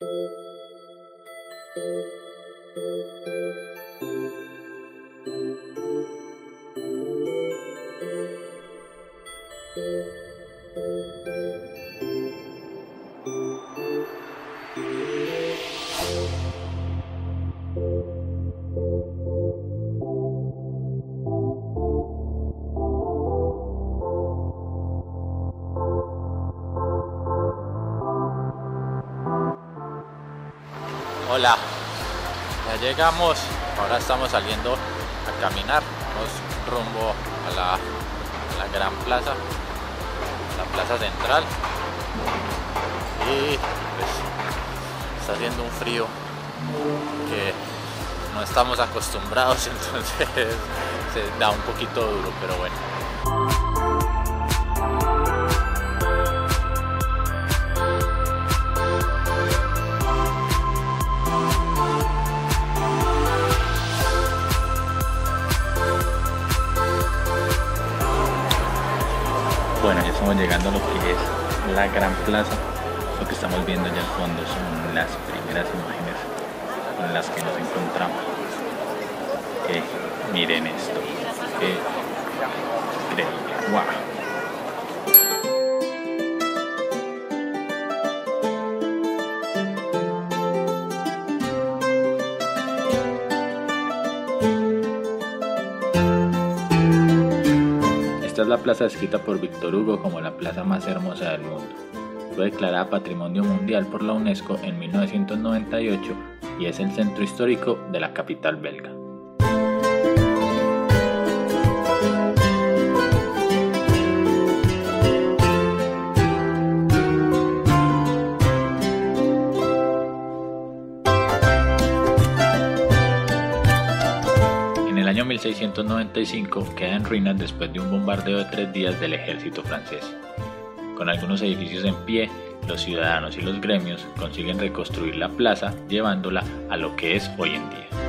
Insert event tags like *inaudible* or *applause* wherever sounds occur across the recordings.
Thank you. Hola, ya llegamos, ahora estamos saliendo a caminar, vamos rumbo a la, a la gran plaza, la plaza central. Y pues está haciendo un frío que no estamos acostumbrados, *laughs* entonces se da un poquito duro, pero bueno. Bueno, ya estamos llegando a lo que es la gran plaza. Lo que estamos viendo allá al fondo son las primeras imágenes con las que nos encontramos. Que miren esto. Que increíble. Wow. Es la plaza descrita por Víctor Hugo como la plaza más hermosa del mundo. Fue declarada Patrimonio Mundial por la UNESCO en 1998 y es el centro histórico de la capital belga. 1995 queda en ruinas después de un bombardeo de tres días del ejército francés. Con algunos edificios en pie, los ciudadanos y los gremios consiguen reconstruir la plaza llevándola a lo que es hoy en día.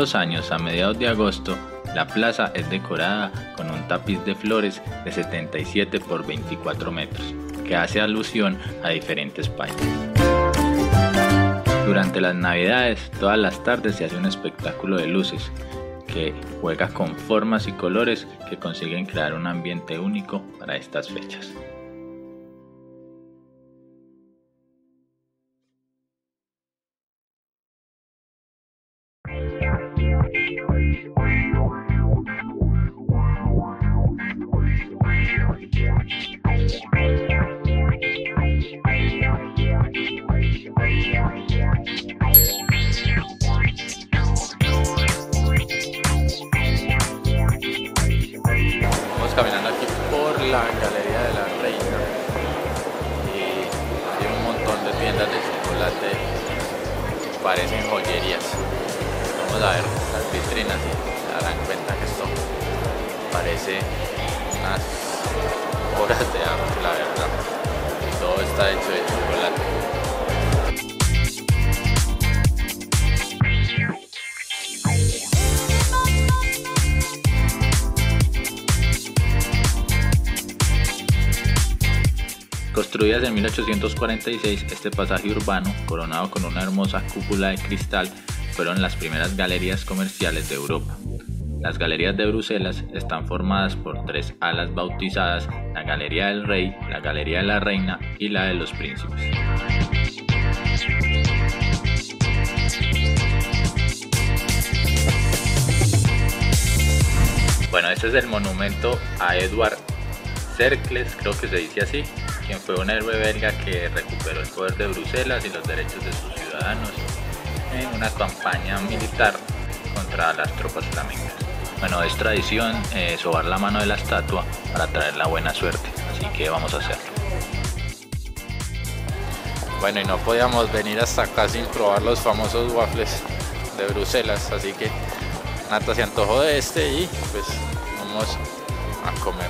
Dos años, a mediados de agosto, la plaza es decorada con un tapiz de flores de 77 por 24 metros, que hace alusión a diferentes países. Durante las navidades, todas las tardes se hace un espectáculo de luces que juega con formas y colores que consiguen crear un ambiente único para estas fechas. Vamos caminando aquí por la Galería de la Reina y hay un montón de tiendas de chocolate que parecen joyerías. Vamos a ver las vitrinas y se darán cuenta que esto parece unas horas de hambre, la verdad. Todo está hecho de chocolate. Construidas en 1846, este pasaje urbano, coronado con una hermosa cúpula de cristal, fueron las primeras galerías comerciales de Europa. Las galerías de Bruselas están formadas por tres alas bautizadas, la Galería del Rey, la Galería de la Reina y la de los Príncipes. Bueno, este es el monumento a Edward Cercles, creo que se dice así, quien fue un héroe belga que recuperó el poder de Bruselas y los derechos de sus ciudadanos en una campaña militar contra las tropas flamencas. Bueno, es tradición eh, sobar la mano de la estatua para traer la buena suerte, así y qué vamos a hacer. Bueno, y no podíamos venir hasta acá sin probar los famosos waffles de Bruselas, así que Nata se antojó de este y pues vamos a comer.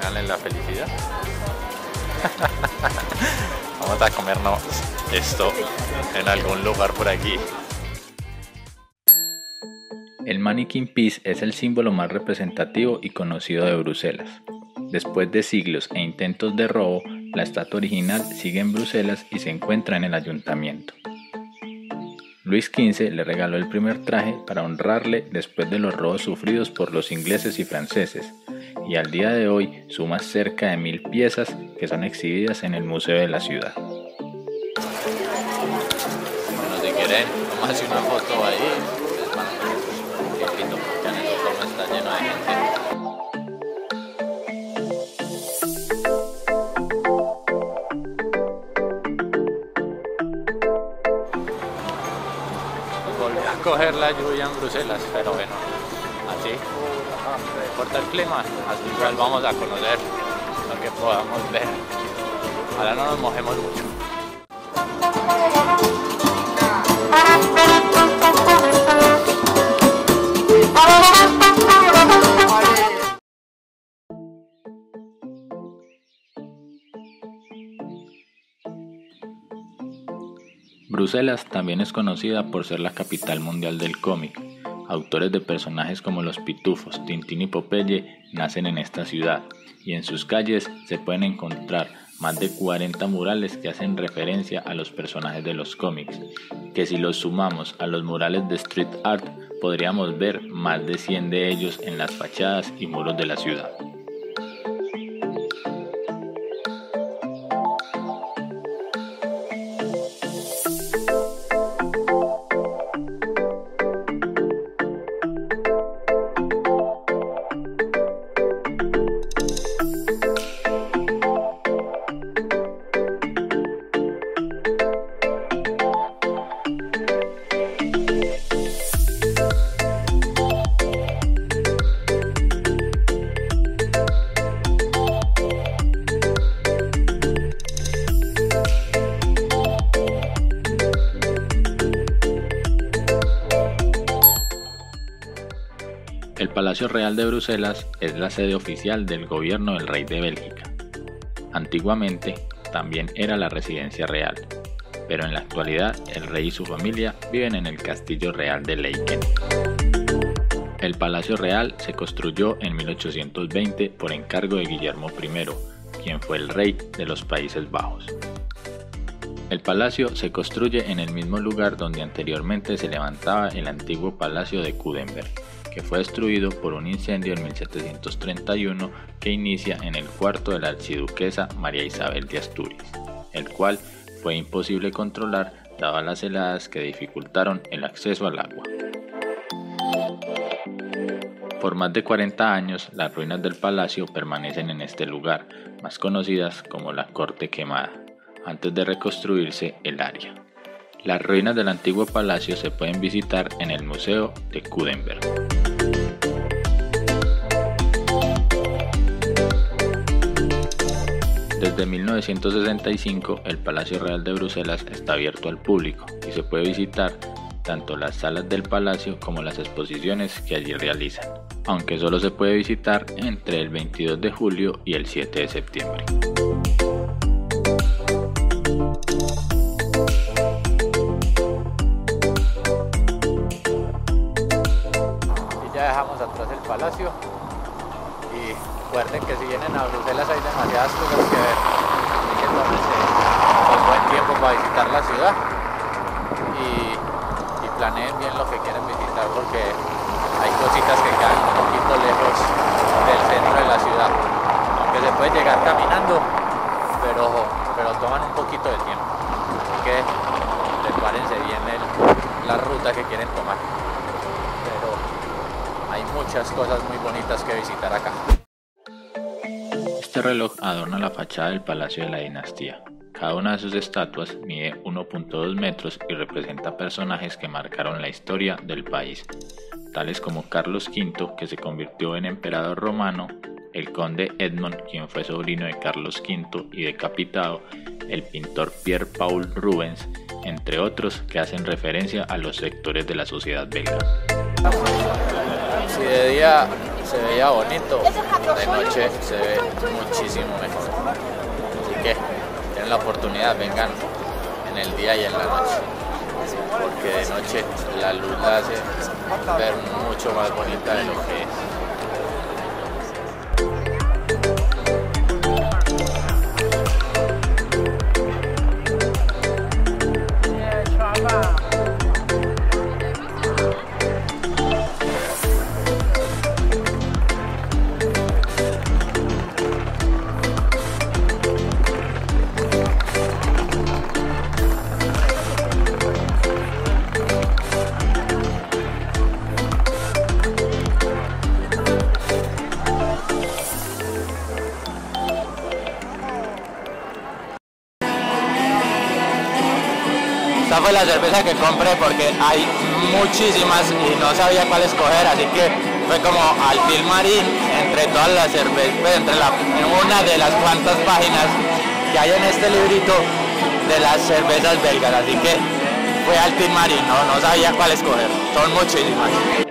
Veanle la felicidad. *laughs* vamos a comernos esto en algún lugar por aquí. El Mannequin Peace es el símbolo más representativo y conocido de Bruselas. Después de siglos e intentos de robo, la estatua original sigue en Bruselas y se encuentra en el ayuntamiento. Luis XV le regaló el primer traje para honrarle después de los robos sufridos por los ingleses y franceses, y al día de hoy suma cerca de mil piezas que son exhibidas en el Museo de la ciudad. Bueno, si quieren, una foto ahí. Coger la lluvia en Bruselas, pero bueno, así corta el clima, así igual vamos a conocer lo que podamos ver. Ahora no nos mojemos mucho. Bruselas también es conocida por ser la capital mundial del cómic. Autores de personajes como los Pitufos, Tintín y Popeye nacen en esta ciudad y en sus calles se pueden encontrar más de 40 murales que hacen referencia a los personajes de los cómics, que si los sumamos a los murales de street art podríamos ver más de 100 de ellos en las fachadas y muros de la ciudad. Palacio Real de Bruselas es la sede oficial del gobierno del rey de Bélgica. Antiguamente también era la residencia real, pero en la actualidad el rey y su familia viven en el Castillo Real de Leiken. El Palacio Real se construyó en 1820 por encargo de Guillermo I, quien fue el rey de los Países Bajos. El palacio se construye en el mismo lugar donde anteriormente se levantaba el antiguo Palacio de Kudenberg que fue destruido por un incendio en 1731 que inicia en el cuarto de la archiduquesa María Isabel de Asturias, el cual fue imposible controlar dadas las heladas que dificultaron el acceso al agua. Por más de 40 años, las ruinas del palacio permanecen en este lugar, más conocidas como la Corte Quemada, antes de reconstruirse el área. Las ruinas del antiguo palacio se pueden visitar en el Museo de Kudenberg. Desde 1965 el Palacio Real de Bruselas está abierto al público y se puede visitar tanto las salas del palacio como las exposiciones que allí realizan, aunque solo se puede visitar entre el 22 de julio y el 7 de septiembre. dejamos atrás el palacio y recuerden que si vienen a Bruselas hay demasiadas cosas que ver así que tómense un buen tiempo para visitar la ciudad. Y, y planeen bien lo que quieren visitar porque hay cositas que quedan un poquito lejos del centro de la ciudad aunque se puede llegar caminando pero, pero toman un poquito de tiempo. Así que prepárense bien la ruta que quieren tomar. Hay muchas cosas muy bonitas que visitar acá. Este reloj adorna la fachada del Palacio de la Dinastía. Cada una de sus estatuas mide 1.2 metros y representa personajes que marcaron la historia del país, tales como Carlos V, que se convirtió en emperador romano, el conde Edmond, quien fue sobrino de Carlos V y decapitado, el pintor Pierre-Paul Rubens, entre otros que hacen referencia a los sectores de la sociedad belga. Si de día se veía bonito, de noche se ve muchísimo mejor. Así que tienen la oportunidad, vengan en el día y en la noche. Porque de noche la luz la hace ver mucho más bonita de lo que es. Fue la cerveza que compré porque hay muchísimas y no sabía cuál escoger, así que fue como al Marín entre todas las cervezas, pues, entre la, una de las cuantas páginas que hay en este librito de las cervezas belgas, así que fue al Marín, no, no sabía cuál escoger, son muchísimas.